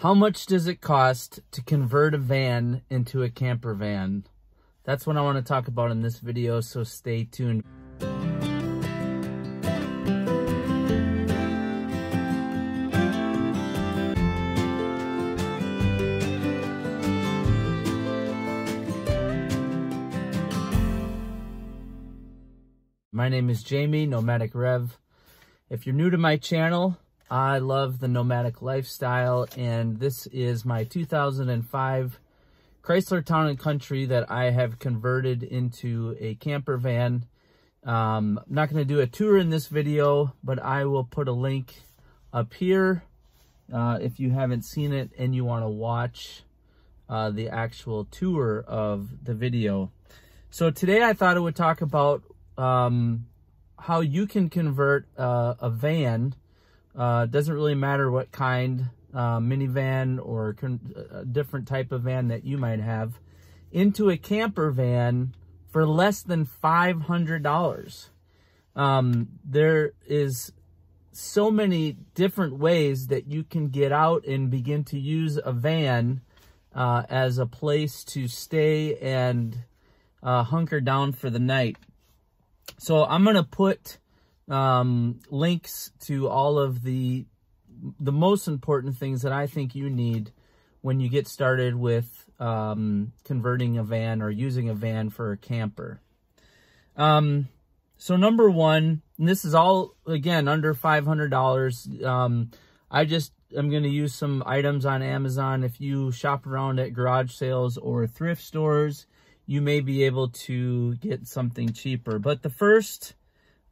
How much does it cost to convert a van into a camper van? That's what I want to talk about in this video, so stay tuned. My name is Jamie, Nomadic Rev. If you're new to my channel, I love the nomadic lifestyle, and this is my 2005 Chrysler Town and Country that I have converted into a camper van. Um, I'm not going to do a tour in this video, but I will put a link up here uh, if you haven't seen it and you want to watch uh, the actual tour of the video. So today I thought I would talk about um, how you can convert uh, a van. Uh, doesn't really matter what kind, uh, minivan or a different type of van that you might have, into a camper van for less than $500. Um, there is so many different ways that you can get out and begin to use a van uh, as a place to stay and uh, hunker down for the night. So I'm going to put um, links to all of the the most important things that I think you need when you get started with um, converting a van or using a van for a camper. Um, so number one, this is all, again, under $500. Um, I just am going to use some items on Amazon. If you shop around at garage sales or thrift stores, you may be able to get something cheaper. But the first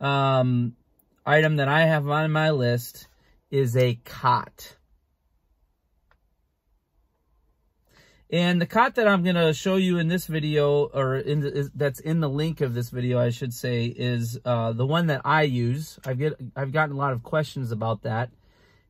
um, item that I have on my list is a cot. And the cot that I'm going to show you in this video, or in the, is, that's in the link of this video, I should say, is uh, the one that I use. I've, get, I've gotten a lot of questions about that.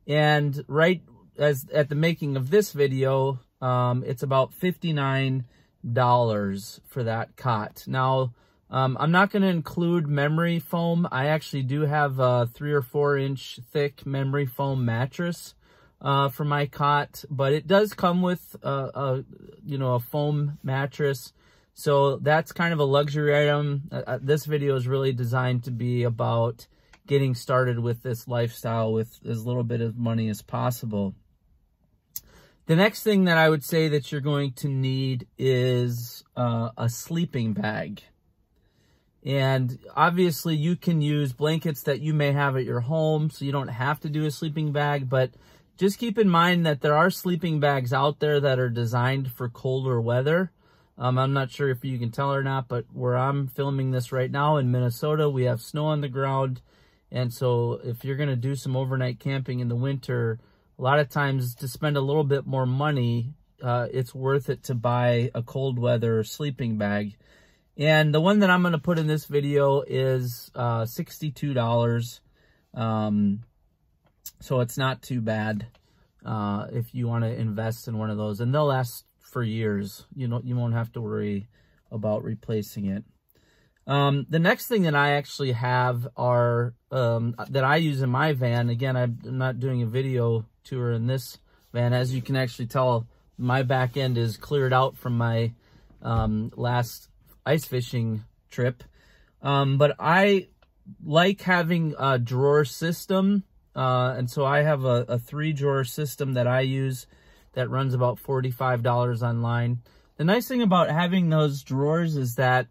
And right as at the making of this video, um, it's about 59 dollars for that cot. Now, um, I'm not going to include memory foam. I actually do have a three or four inch thick memory foam mattress uh, for my cot, but it does come with a, a, you know a foam mattress. So that's kind of a luxury item. Uh, uh this video is really designed to be about getting started with this lifestyle with as little bit of money as possible. The next thing that I would say that you're going to need is uh, a sleeping bag. And obviously you can use blankets that you may have at your home, so you don't have to do a sleeping bag, but just keep in mind that there are sleeping bags out there that are designed for colder weather. Um, I'm not sure if you can tell or not, but where I'm filming this right now in Minnesota, we have snow on the ground. And so if you're going to do some overnight camping in the winter, a lot of times to spend a little bit more money, uh, it's worth it to buy a cold weather sleeping bag. And the one that I'm going to put in this video is uh, $62. Um, so it's not too bad uh, if you want to invest in one of those. And they'll last for years. You know, you won't have to worry about replacing it. Um, the next thing that I actually have are, um, that I use in my van, again, I'm not doing a video tour in this van. As you can actually tell, my back end is cleared out from my um, last ice fishing trip. Um, but I like having a drawer system. Uh, and so I have a, a three drawer system that I use that runs about $45 online. The nice thing about having those drawers is that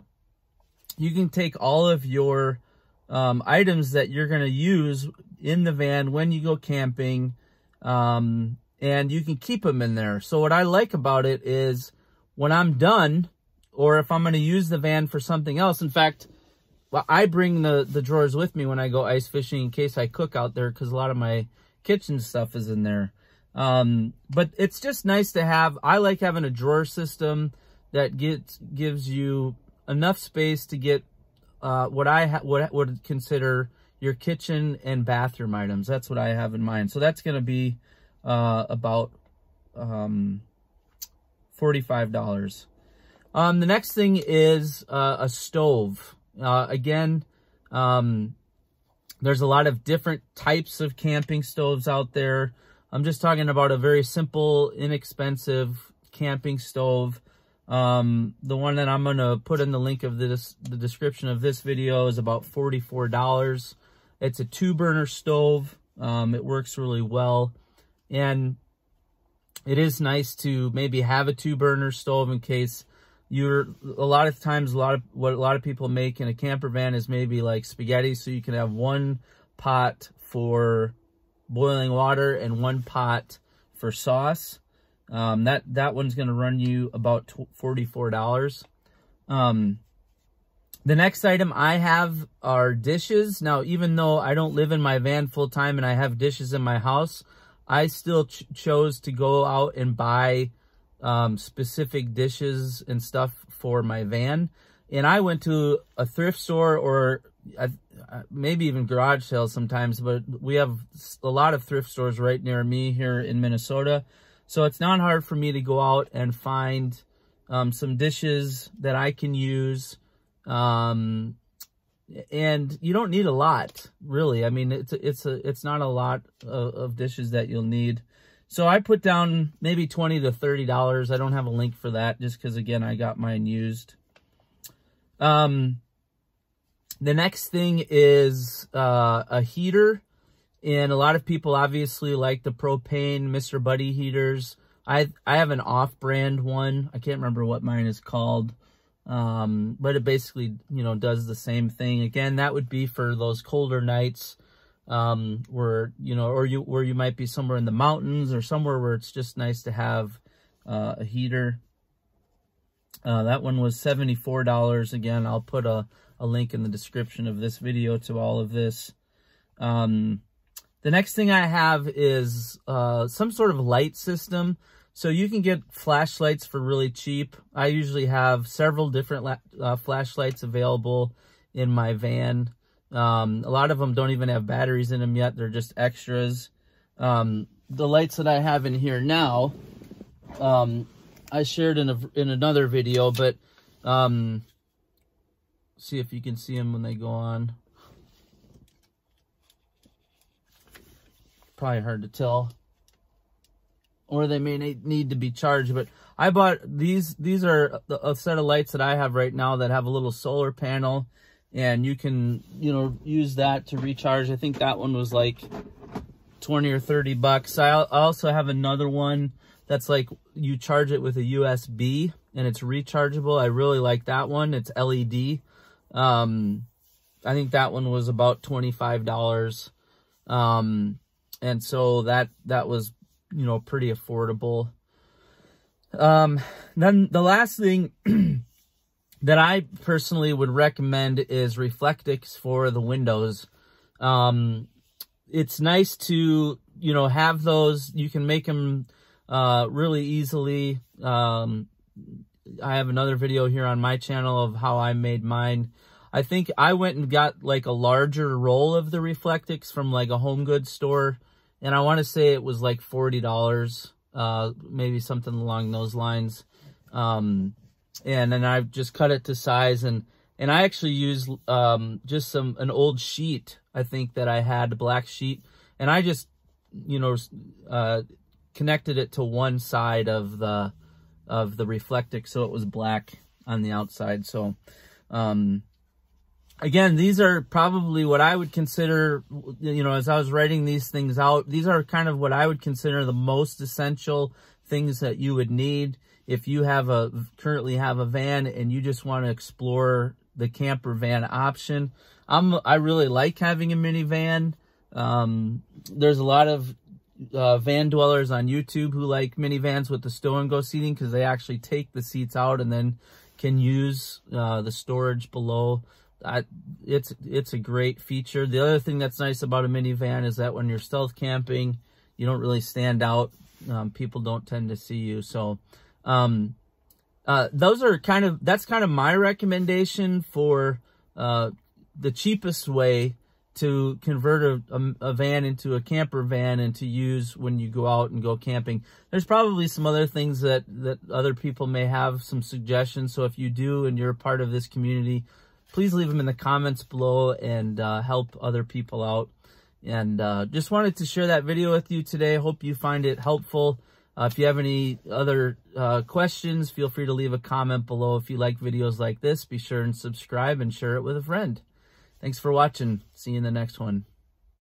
you can take all of your um, items that you're going to use in the van when you go camping, um, and you can keep them in there. So what I like about it is when I'm done, or if I'm going to use the van for something else, in fact, well, I bring the, the drawers with me when I go ice fishing in case I cook out there because a lot of my kitchen stuff is in there. Um, but it's just nice to have, I like having a drawer system that gets, gives you enough space to get uh, what I would, would consider your kitchen and bathroom items. That's what I have in mind. So that's going to be uh, about um, $45. Um, the next thing is uh, a stove. Uh, again, um, there's a lot of different types of camping stoves out there. I'm just talking about a very simple, inexpensive camping stove. Um, the one that I'm going to put in the link of this, the description of this video is about $44. It's a two burner stove. Um, it works really well. And it is nice to maybe have a two burner stove in case you're a lot of times a lot of what a lot of people make in a camper van is maybe like spaghetti. So you can have one pot for boiling water and one pot for sauce. Um, that that one's going to run you about $44 um, the next item I have are dishes. Now, even though I don't live in my van full time and I have dishes in my house, I still ch chose to go out and buy um, specific dishes and stuff for my van. And I went to a thrift store or maybe even garage sales sometimes, but we have a lot of thrift stores right near me here in Minnesota. So it's not hard for me to go out and find um, some dishes that I can use. Um, and you don't need a lot, really. I mean, it's it's a it's not a lot of, of dishes that you'll need. So I put down maybe 20 to $30. I don't have a link for that just because, again, I got mine used. Um, the next thing is uh, a heater. And a lot of people obviously like the propane Mr. Buddy heaters. I I have an off-brand one. I can't remember what mine is called. Um, but it basically, you know, does the same thing. Again, that would be for those colder nights um, where, you know, or you, where you might be somewhere in the mountains or somewhere where it's just nice to have uh, a heater. Uh, that one was $74. Again, I'll put a, a link in the description of this video to all of this. Um, the next thing I have is uh, some sort of light system. So you can get flashlights for really cheap. I usually have several different uh, flashlights available in my van. Um, a lot of them don't even have batteries in them yet. They're just extras. Um, the lights that I have in here now, um, I shared in a, in another video, but um, see if you can see them when they go on. Probably hard to tell. Or they may need to be charged, but I bought these. These are a set of lights that I have right now that have a little solar panel and you can, you know, use that to recharge. I think that one was like 20 or 30 bucks. I also have another one that's like you charge it with a USB and it's rechargeable. I really like that one. It's LED. Um, I think that one was about $25. Um, and so that, that was, you know, pretty affordable. Um, then the last thing that I personally would recommend is Reflectix for the Windows. Um, it's nice to, you know, have those. You can make them uh, really easily. Um, I have another video here on my channel of how I made mine. I think I went and got like a larger roll of the Reflectix from like a home goods store. And I want to say it was like $40, uh, maybe something along those lines. Um, and then I've just cut it to size and and I actually used um, just some an old sheet I think that I had a black sheet. And I just you know uh, connected it to one side of the of the Reflectix so it was black on the outside. So um, again these are probably what I would consider you know as I was writing these things out these are kind of what I would consider the most essential things that you would need if you have a currently have a van and you just want to explore the camper van option. I'm I really like having a minivan. Um, there's a lot of uh, van dwellers on YouTube who like minivans with the stow and go seating because they actually take the seats out and then can use uh, the storage below. I, it's it's a great feature. The other thing that's nice about a minivan is that when you're stealth camping, you don't really stand out. Um, people don't tend to see you. So um, uh, those are kind of, that's kind of my recommendation for uh, the cheapest way to convert a, a, a, van into a camper van and to use when you go out and go camping. There's probably some other things that, that other people may have some suggestions. So if you do and you're a part of this community, please leave them in the comments below and uh, help other people out. And uh, just wanted to share that video with you today. Hope you find it helpful. Uh, if you have any other uh, questions, feel free to leave a comment below. If you like videos like this, be sure and subscribe and share it with a friend. Thanks for watching. See you in the next one.